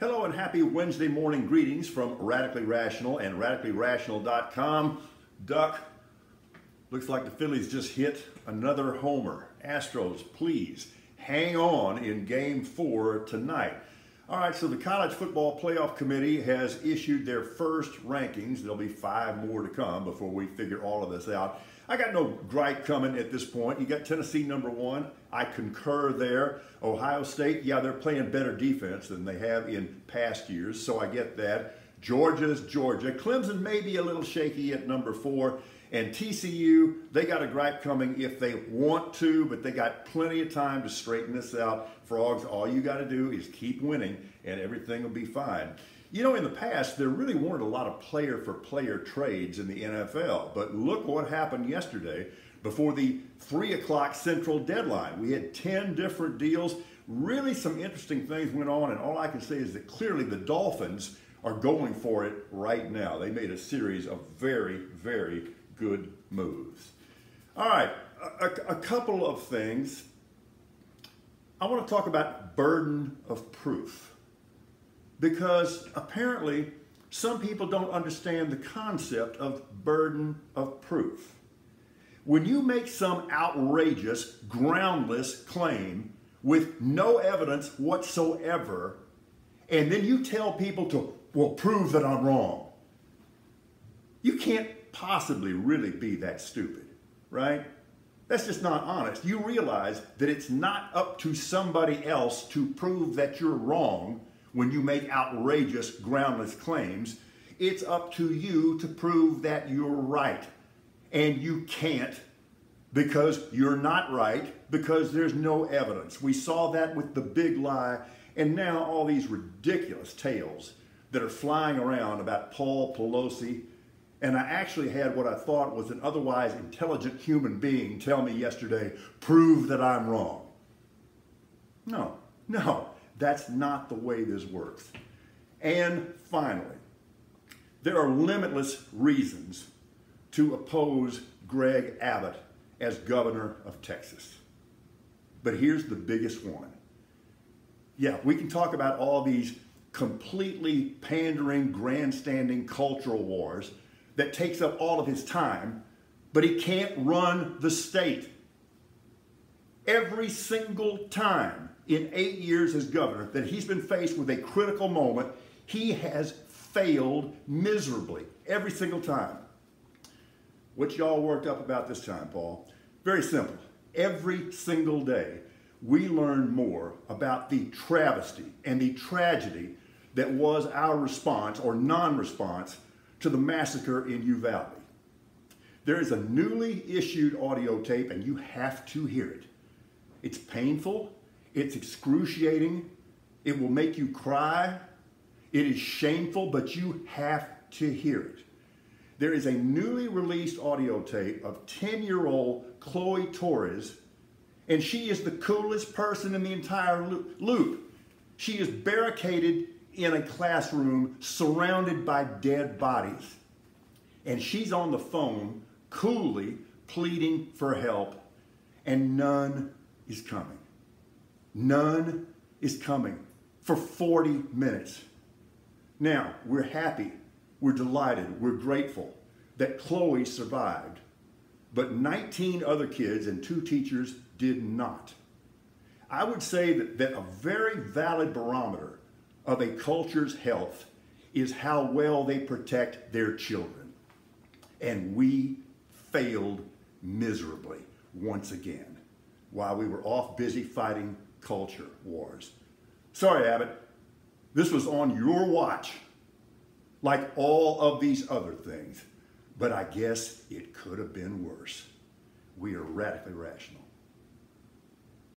Hello and happy Wednesday morning greetings from Radically Rational and radicallyrational.com. Duck, looks like the Phillies just hit another homer. Astros, please hang on in game four tonight. All right, so the College Football Playoff Committee has issued their first rankings. There'll be five more to come before we figure all of this out. I got no gripe coming at this point. You got Tennessee number one. I concur there. Ohio State, yeah, they're playing better defense than they have in past years, so I get that. Georgia's Georgia. Clemson may be a little shaky at number four. And TCU, they got a gripe coming if they want to, but they got plenty of time to straighten this out. Frogs, all you got to do is keep winning and everything will be fine. You know, in the past, there really weren't a lot of player for player trades in the NFL, but look what happened yesterday before the 3 o'clock central deadline. We had 10 different deals. Really, some interesting things went on, and all I can say is that clearly the Dolphins are going for it right now. They made a series of very, very good moves. All right, a, a, couple of things. I want to talk about burden of proof because apparently some people don't understand the concept of burden of proof. When you make some outrageous, groundless claim with no evidence whatsoever, and then you tell people to, well, prove that I'm wrong, you can't possibly really be that stupid, right? That's just not honest. You realize that it's not up to somebody else to prove that you're wrong when you make outrageous, groundless claims. It's up to you to prove that you're right. And you can't because you're not right because there's no evidence. We saw that with the big lie and now all these ridiculous tales that are flying around about Paul Pelosi and I actually had what I thought was an otherwise intelligent human being tell me yesterday, prove that I'm wrong. No, no, that's not the way this works. And finally, there are limitless reasons to oppose Greg Abbott as governor of Texas. But here's the biggest one. Yeah, we can talk about all these completely pandering, grandstanding cultural wars that takes up all of his time, but he can't run the state. Every single time in eight years as governor that he's been faced with a critical moment, he has failed miserably every single time. What y'all worked up about this time, Paul? Very simple. Every single day, we learn more about the travesty and the tragedy that was our response or non response to the massacre in Uvalde. There is a newly issued audio tape, and you have to hear it. It's painful, it's excruciating, it will make you cry, it is shameful, but you have to hear it. There is a newly released audio tape of 10 year old Chloe Torres, and she is the coolest person in the entire loop. She is barricaded in a classroom surrounded by dead bodies. And she's on the phone coolly pleading for help, and none is coming. None is coming for 40 minutes. Now, we're happy, we're delighted, we're grateful that Chloe survived, but 19 other kids and two teachers did not. I would say that, that a very valid barometer of a culture's health is how well they protect their children. And we failed miserably once again while we were off busy fighting culture wars. Sorry, Abbott, this was on your watch, like all of these other things. But I guess it could have been worse. We are radically rational.